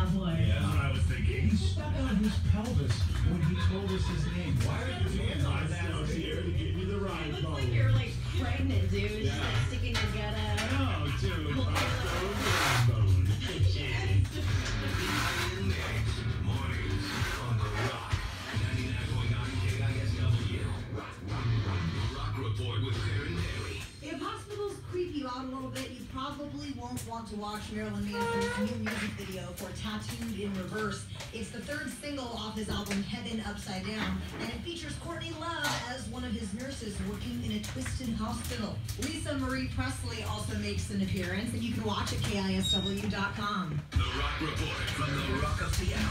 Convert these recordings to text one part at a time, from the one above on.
Cowboy. Yeah, that's what I was thinking. He stuck on his pelvis when he told us his name. Why are you dude. Just Yeah. like sticking your gut out. Dude, Rhinestone, Rhinestone. BJ and Migs. Mornings on The Rock. 99.9 KISW. The Rock Report with Karen Daly. If hospitals creep you out a little bit, you probably won't want to watch Marilyn Manson's new music video for Tattooed in Reverse. It's the third single off his album Heaven Upside Down, and it features Courtney Love as one of his nurses working in a twisted hospital. Lisa Marie Presley also makes an appearance, and you can watch at KISW.com. The Rock Report from The Rock of Seattle.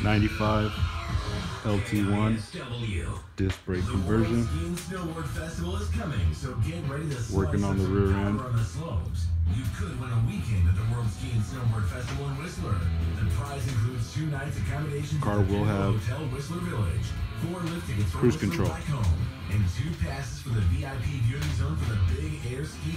99.9 95 LT1 KISW. disc brake conversion. Ski and Snowboard Festival is coming, so get ready to slice Working on the rear end. on the slopes. You could win a weekend at the World Ski and Snowboard Festival in Whistler. The prize includes two nights accommodation Car will have Hotel Whistler Village, four lift tickets for cruise Whistler control. Home, and two passes for the VIP viewing zone for the Big Air Ski